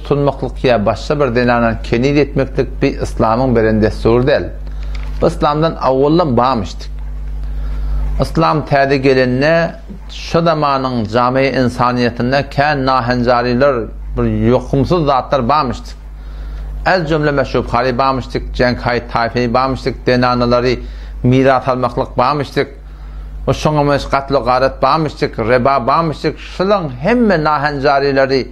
Tutunmaklyk ýa başga bir zenanany keniz etmeklik bi yslamyň beren dessury däl. Bu yslamdan awwallam barmyş dik. Yslam täze gelende şo zamanyň jamy ynsanyýetinde kän nahenjariler bir ýokumsyz zatlar barmyş dik. Äz jümle meşrubhary barmyş dik, jeňkay taýfy barmyş dik, zenanalary miras almaklyk barmyş dik, şoňa meňiş gatlu garat barmyş dik, reba barmyş dik, şulaň hemme nahenjarileri,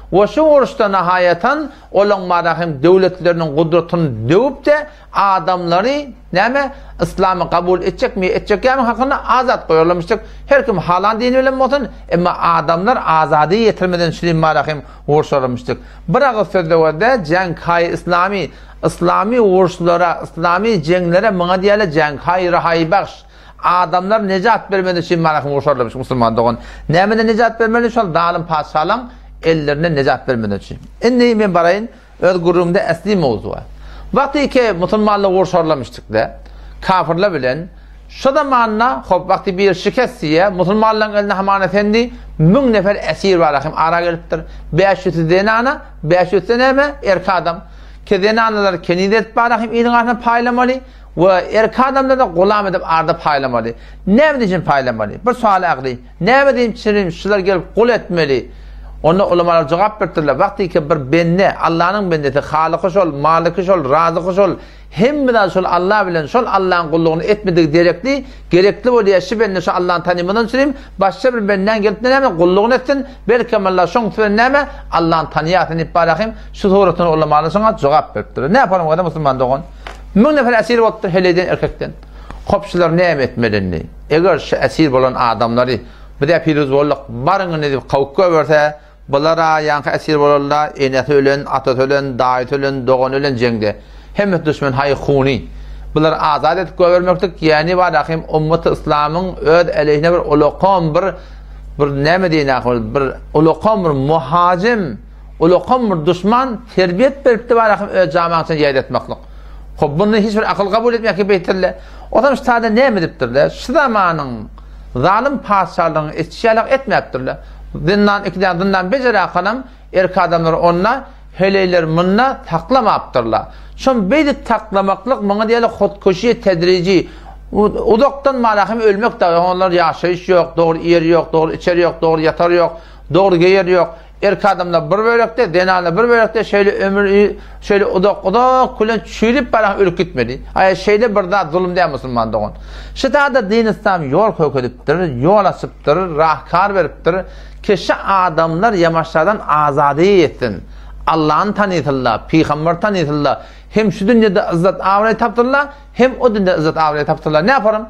We şu uruşda nahaýatan olaň mada hem döwletleriniň gudratyny döwüp-de, adamlary, näme, yslamy kabul etjekmi, etjekýämi hakynda azat goýarlarmyşdyk, her kim halan dini bilen bolsun, emma adamlar azady ýetirmeden şuly mada hem urşarlarmyşdyk. Bir agyz sözlewerde Janghaý yslamy, yslamy uruşlara, yslamy jeňlere muňa diýerler Janghaý rahaýbahş. Adamlar nejat bermesi üçin mana kim guşarlamış musulman dogan. Nämeden nejat bermeli şol dalym patyşalaň ellerinden nejat bermesi üçin. Indi men baraýyn öz gürrüňde esli mowzuga. Wagty ki musulmanlar guşarlamışdykda kafirler bilen şu zamanda hop wagty bir şikes diýe musulmanlaryň elinde hamana sendi 1000 nefer esir bar kim ara gelipdir. 500 zenana, 500 seneme erkek adam. Ke zenanalar keniz edip bar kim iliň arasynda paýlamaly. We erki adamlary gulam edip arda paýlamaly. Näme üçin paýlamaly? Bir suwal agly. Näme üçin şular gelip gul etmeli? Onda ulamalar jogap beripdirler, wagtyky bir bende, Allanyň bendesi, halyky şol, malyky şol, razyky şol, hemme zat şol Alla bilen, şol Allaň gullugyny etmedigi derekli, gerekli bolýar şu bende şu Allany tanymandan üçin başga bir bendäň gelip näme gullugyny etsin, belkem Alla şoň üçin näme Allany tanýasyn diýip barahym şu suratyny ulamalar şoňa jogap beripdirler. Näparamgada musulman dogan? Müň nefer esir bolupdyr heleýden erkekden. Hopçular näme etmeli indi? Eger şu esir bolan adamlary biz-ä piriz bolduk, baryň indi diýip kawup goýberse, bular-a ýaňky esir bolarla, enesi ölen, atasy ölen, daýysy ölen, dogany ölen jeňde. Hemmesi duşman haý huny. Bulary azat edip goýbermeklik ýäni bar ahim ummaty yslamyň öz eleýhine bir ulokom bir bir näme diýin ahim bir ulokom bir muhajym Ulakam bir duşman terbiýet beripdi bar ahym öz jamaň üçin ýaýdatmaklyk. Hop buny hiç bir akyl gabul etmeýär ki beýtelle. Otam şu taýda näme edipdirle? Şu zamanyň zalym patyşalaryň etişi ýalak etmäpdirle. Zyndan iki däne zyndan bejerakalam erk adamlary onda heleýler munda saklamapdyrla. Şom beýdip saklamaklyk muňa diýeli hotkoşiýe tedriji uzakdan bar ahym ölmek dagy olar ýaşaýyş ýok, dogry iýer ýok, dogry içer ýok, dogry ýatar ýok, dogry geýer ýok. Erkek adamlar bir bölekde, zenanlar bir bölekde şeýle ömür şeýle uzak uzak gülen çüýlüp baran ölüp gitmedi. Aýa şeýle bir zat zulum däl musulman dogan. Şu taýda din islam ýol kökedipdir, ýol açypdyr, rahkar beripdir. Kişi adamlar ýamaçlardan azady etsin. Allahny tanysynlar, pygamberi tanysynlar. Hem şu dünýede yzzat abraý tapsynlar, hem o dünýede yzzat abraý tapsynlar. Näparam?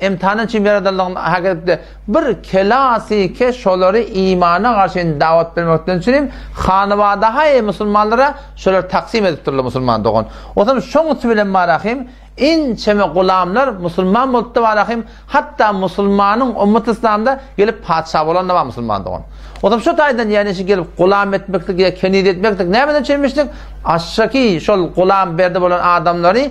Emtihana çyn ýaradanlygyny hak edipdi. Bir kelasike şolary imana garşy dawat bermekden çynyp, hanybadahaý musulmanlara şolary taksym edip durly musulman dogan. Otam şoňsy bilen barahym, inçeme gulamlar musulman bolupdy barahym, hatda musulmanyň ummaty islamda gelip patyşa bolanda bar musulman dogan. Otam şo taýdan ýa neşe gelip gulam etmeklik ýa keniz etmeklik näme üçin etmişlik? Aşşaki şol gulam berdi bolan adamlary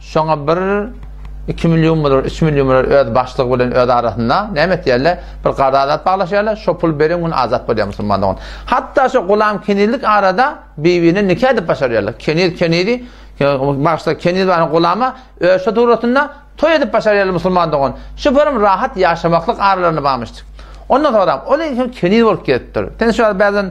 Şoňa bir iki million bolar, üç million bolar öz başlygy bilen öz arasynda näme etýärler? Bir garadat baglaşýarlar, şo pul beren gün azat bolýar musulman dogan. Hatda şo Gulam Kenizlik arada bibine nika edip başarýarlar. Keniz Kenizi başda Keniz bilen Gulama öz şo turatynda toý edip başarýarlar musulman dogan. Şu birim rahat ýaşamaklyk aralaryny bamyşdyk. Ondan soňra ol hem Keniz bolup gelipdir. Sen şu bäzen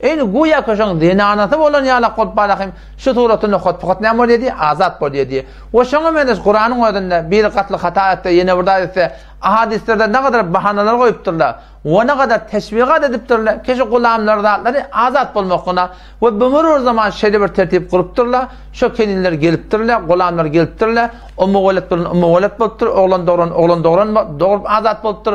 Indi güýäki şoň zenanasy bolan ýalak bolup barahym, şu suraty nokat-pukat näme bolýa diýýä, azat bolýa diýýä. We şoňa meňzeş Kuranyň özünde biri gatly hata etse, ýene bir zat etse, ahadyslerde nägadar bahanalar goýupdyrlar we nägadar teşbihat edipdirler, kişi gulamlary zatlary azat bolmaklygyna we bimürür zaman şeýle bir tertip gurupdyrlar, şo kelinler gelipdirler, gulamlar gelipdirler, umma weled bolan umma weled bolupdyr, oglan dogran oglan dogran dogrup azat bolupdyr,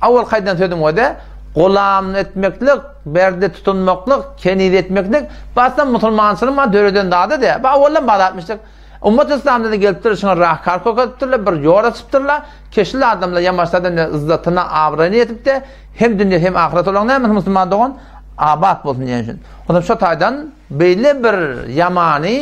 Awalky aýdan sözüm göde, golamlyk etmeklik, berde tutunmaklyk, keniz etmeklik, bu aslynda musulmançylygyň maňa döreden zady de, bu awaldan bar zatmyşdyk. Ummat Yslamda-da gelip dur, şuňa rahkar kökerdipdirler, bir ýol açypdyrlar, keşil adamlar ýamaçlardan indi yzzatyna, abraýyna ýetipdi, hem dünýä, hem ahyrat olaň näme musulman dogan, abat bolsun diýen üçin. Onsoň şo taýdan beýle bir ýamany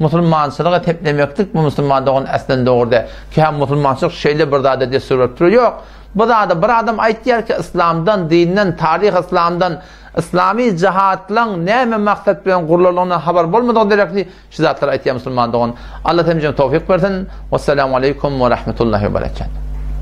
Musulmançylyk et hep demeklik bu musulman dogan eslen dogurda kä musulmançylyk şeýle bir zada dessur berip dur ýok bu zada bir adam aýtýar ki yslamdan dinden taryh yslamdan yslamy jahatlaň näme maksat bilen gurlalygyna habar bolmadygy derekli şu zatlary aýtýar musulman dogan Allah hemjeme towfik bersin wassalamu aleykum we rahmetullahi we berekatuh.